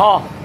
好。